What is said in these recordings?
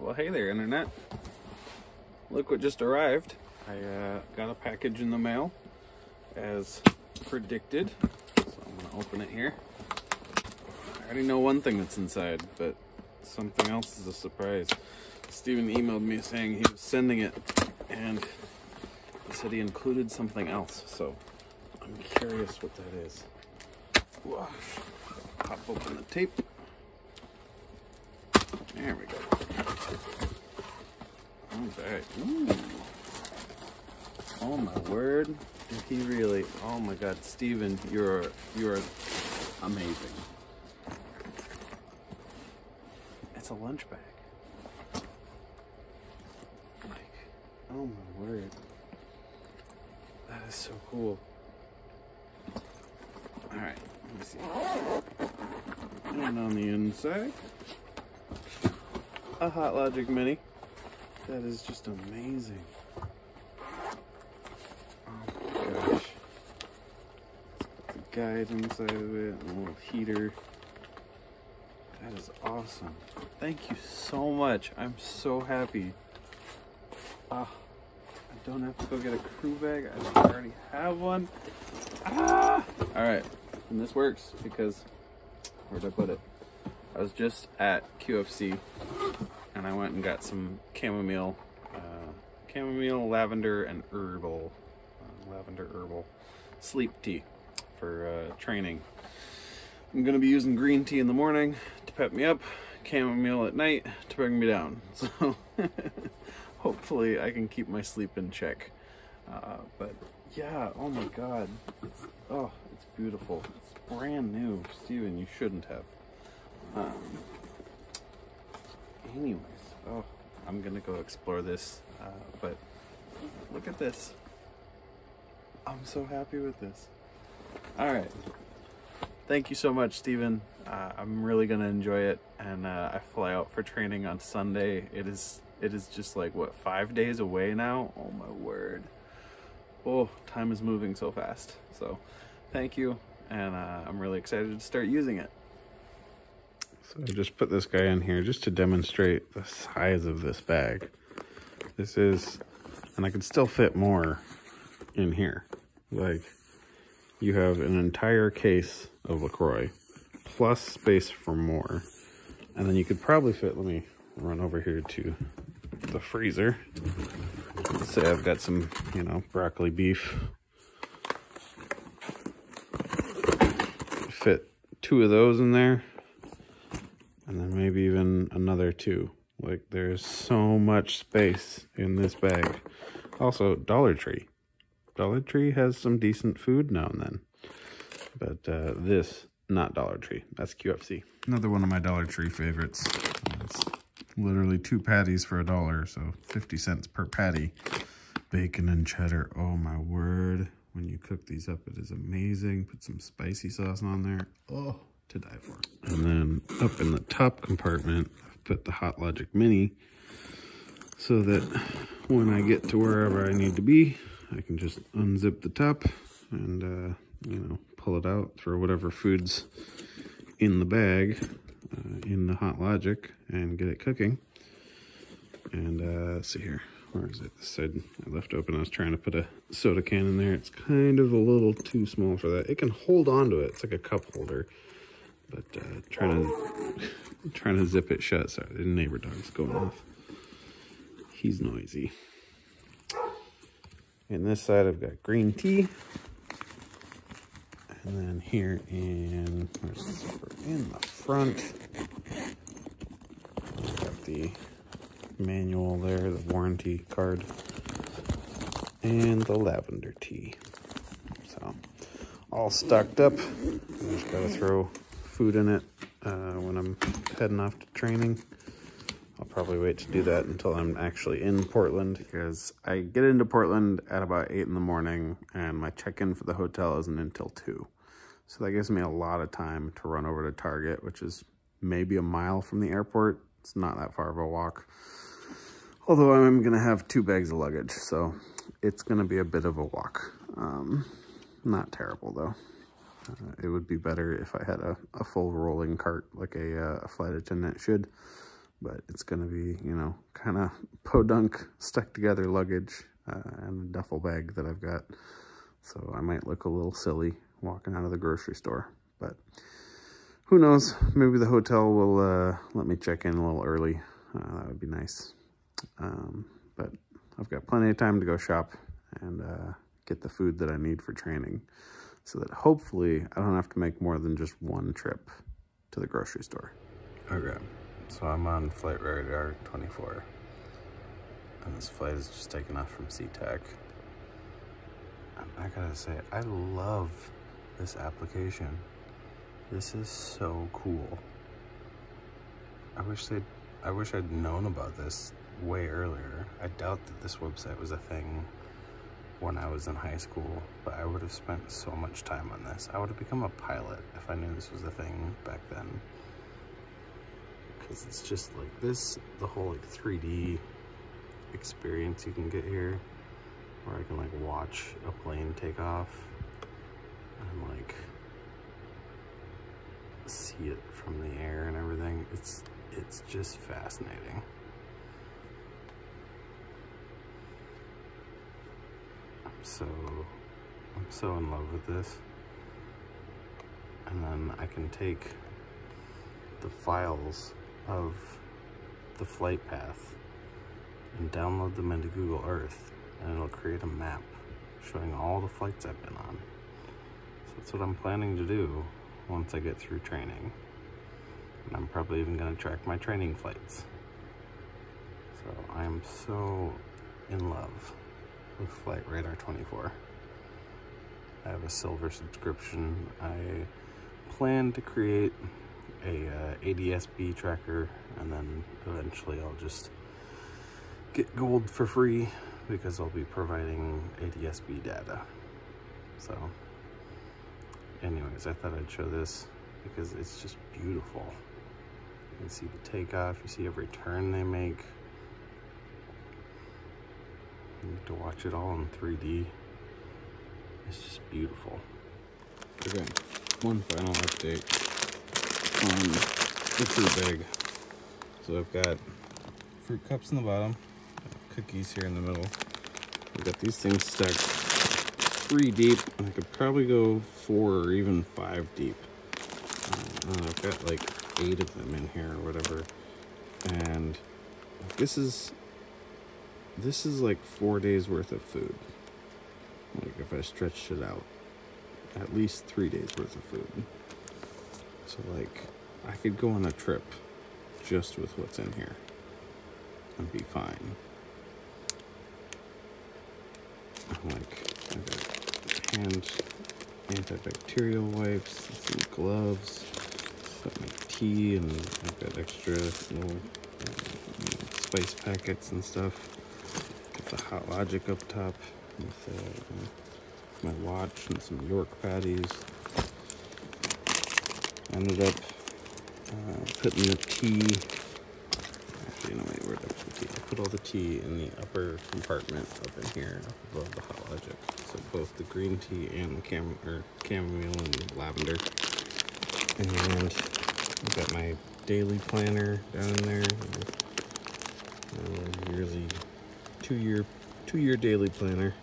Well, hey there, Internet. Look what just arrived. I uh, got a package in the mail, as predicted. So I'm going to open it here. I already know one thing that's inside, but something else is a surprise. Steven emailed me saying he was sending it, and he said he included something else. So I'm curious what that is. Whoa. Pop open the tape. There we go. Okay. Ooh. Oh my word. Did he really? Oh my god, Steven, you're you're amazing. It's a lunch bag. Like, oh my word. That is so cool. Alright, let me see. And on the inside, a Hot Logic Mini. That is just amazing. Oh my gosh. The guide inside of it, and a little heater. That is awesome. Thank you so much. I'm so happy. Ah, I don't have to go get a crew bag. I already have one. Ah! All right, and this works because where'd I put it? I was just at QFC and I went and got some chamomile, uh, chamomile, lavender, and herbal, uh, lavender herbal sleep tea for uh, training. I'm gonna be using green tea in the morning to pep me up, chamomile at night to bring me down. So hopefully I can keep my sleep in check. Uh, but yeah, oh my god, it's oh, it's beautiful. It's brand new, Steven. You shouldn't have. Um, anyways, oh, I'm gonna go explore this, uh, but look at this. I'm so happy with this. All right. Thank you so much, Steven. Uh, I'm really gonna enjoy it, and uh, I fly out for training on Sunday. It is it is just like what five days away now. Oh my word! Oh, time is moving so fast. So, thank you, and uh, I'm really excited to start using it. So I just put this guy in here just to demonstrate the size of this bag. This is, and I could still fit more in here. Like, you have an entire case of LaCroix, plus space for more. And then you could probably fit, let me run over here to the freezer. Let's say I've got some, you know, broccoli beef. Fit two of those in there and then maybe even another two. Like there's so much space in this bag. Also, Dollar Tree. Dollar Tree has some decent food now and then. But uh, this, not Dollar Tree. That's QFC. Another one of my Dollar Tree favorites. It's literally two patties for a dollar, so 50 cents per patty. Bacon and cheddar. Oh my word. When you cook these up, it is amazing. Put some spicy sauce on there. Oh to die for. And then up in the top compartment, I've put the Hot Logic Mini so that when I get to wherever I need to be, I can just unzip the top and, uh, you know, pull it out, throw whatever food's in the bag, uh, in the Hot Logic, and get it cooking. And, uh, see here. Where is it? This side I left open. I was trying to put a soda can in there. It's kind of a little too small for that. It can hold on to it. It's like a cup holder but uh, trying to trying to zip it shut. Sorry, the neighbor dog's going off. He's noisy. And this side I've got green tea. And then here in, in the front, I've got the manual there, the warranty card, and the lavender tea. So, all stocked up. I just gotta throw food in it uh, when I'm heading off to training. I'll probably wait to do that until I'm actually in Portland because I get into Portland at about 8 in the morning and my check-in for the hotel isn't until 2. So that gives me a lot of time to run over to Target, which is maybe a mile from the airport. It's not that far of a walk. Although I'm going to have two bags of luggage, so it's going to be a bit of a walk. Um, not terrible, though. Uh, it would be better if I had a, a full rolling cart like a, uh, a flight attendant should. but it's going to be, you know, kind of podunk stuck together luggage uh, and a duffel bag that I've got. So I might look a little silly walking out of the grocery store, but who knows? Maybe the hotel will uh, let me check in a little early. Uh, that would be nice. Um, but I've got plenty of time to go shop and uh, get the food that I need for training so that hopefully I don't have to make more than just one trip to the grocery store. Okay, so I'm on Flightradar24 and this flight is just taking off from SeaTac. I gotta say, I love this application. This is so cool. I wish they I wish I'd known about this way earlier. I doubt that this website was a thing when I was in high school, but I would have spent so much time on this. I would have become a pilot if I knew this was a thing back then. Because it's just like this, the whole like 3D experience you can get here, where I can like watch a plane take off and like see it from the air and everything. It's it's just fascinating. So I'm so in love with this. And then I can take the files of the flight path and download them into Google Earth and it'll create a map showing all the flights I've been on. So that's what I'm planning to do once I get through training. And I'm probably even gonna track my training flights. So I am so in love Flightradar24. I have a silver subscription. I plan to create a uh, ADSB tracker and then eventually I'll just get gold for free because I'll be providing ADSB data. So anyways, I thought I'd show this because it's just beautiful. You can see the takeoff, you see every turn they make. To watch it all in 3D. It's just beautiful. Okay, one final update on the fruit bag. So I've got fruit cups in the bottom, cookies here in the middle. I've got these things stacked three deep, I could probably go four or even five deep. Uh, I've got like eight of them in here or whatever. And this is, this is like four days worth of food. Like if I stretched it out, at least three days worth of food. So like, I could go on a trip just with what's in here and be fine. like, okay hand antibacterial wipes, some gloves, got my tea, and I've got extra little uh, spice packets and stuff. Got the Hot Logic up top with uh, my watch and some York patties. Ended up uh, putting the tea Actually, no, wait, where did I put the tea? I put all the tea in the upper compartment up in here, up above the Hot Logic. So both the green tea and the cam or chamomile and lavender. And I've got my daily planner down there. Uh, yearly, two year, two year daily planner.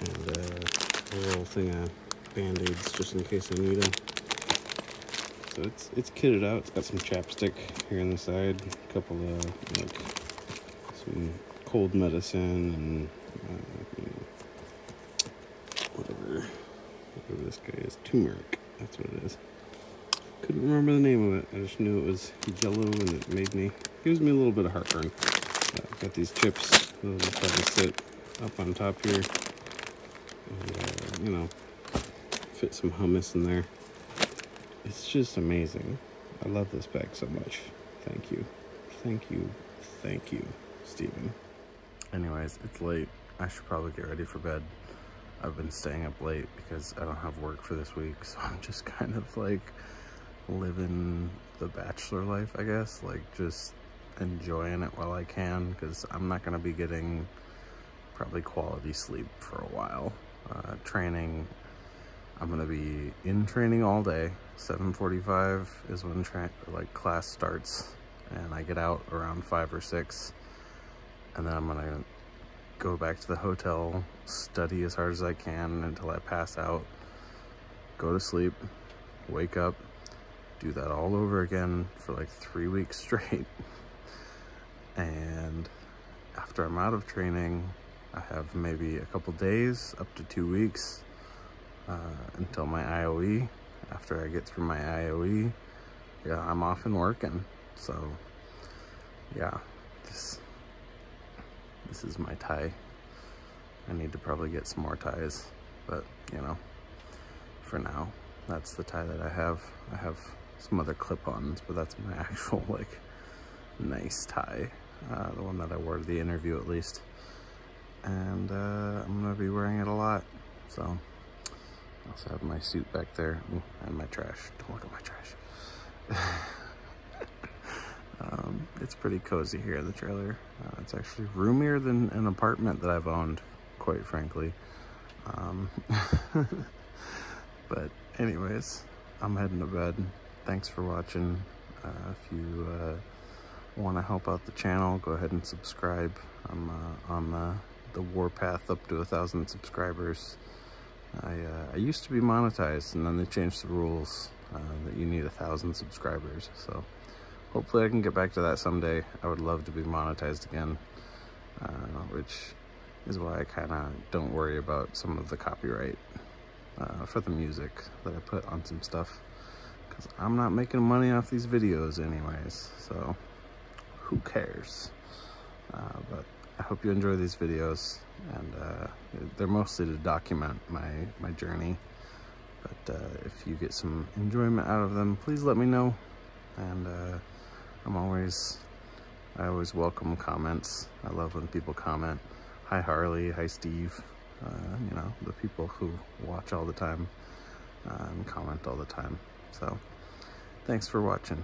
And uh, a little thing of band-aids just in case I need them. So it's it's kitted out. It's got some chapstick here on the side, a couple of like some cold medicine and uh, whatever whatever this guy is, turmeric. That's what it is. Couldn't remember the name of it. I just knew it was yellow and it made me gives me a little bit of heartburn. Got these chips. Will probably sit up on top here. And, uh, you know, fit some hummus in there. It's just amazing. I love this bag so much. Thank you. Thank you. Thank you, Steven. Anyways, it's late. I should probably get ready for bed. I've been staying up late because I don't have work for this week, so I'm just kind of like living the bachelor life, I guess. Like just enjoying it while I can because I'm not going to be getting probably quality sleep for a while. Uh, training, I'm going to be in training all day. 7.45 is when like class starts and I get out around five or six and then I'm gonna go back to the hotel, study as hard as I can until I pass out, go to sleep, wake up, do that all over again for like three weeks straight. And after I'm out of training, I have maybe a couple days, up to two weeks, uh, until my IOE. After I get through my IOE, yeah, I'm off and working. So, yeah, this, this is my tie. I need to probably get some more ties, but you know, for now, that's the tie that I have. I have some other clip-ons, but that's my actual like nice tie. Uh, the one that I wore to the interview at least. And uh, I'm gonna be wearing it a lot. So I also have my suit back there Ooh, and my trash. Don't look at my trash. um, it's pretty cozy here in the trailer. Uh, it's actually roomier than an apartment that I've owned, quite frankly. Um, but anyways, I'm heading to bed. Thanks for watching. Uh, if you uh, want to help out the channel, go ahead and subscribe. I'm uh, on the, the warpath up to a thousand subscribers. I, uh, I used to be monetized and then they changed the rules uh, that you need a thousand subscribers. So hopefully I can get back to that someday. I would love to be monetized again, uh, which is why I kind of don't worry about some of the copyright uh, for the music that I put on some stuff because I'm not making money off these videos anyways. So who cares? Uh, but I hope you enjoy these videos and uh, they're mostly to document my, my journey. But uh, if you get some enjoyment out of them, please let me know. And uh, I'm always, I always welcome comments. I love when people comment. Hi Harley, hi Steve. Uh, you know, the people who watch all the time uh, and comment all the time. So thanks for watching.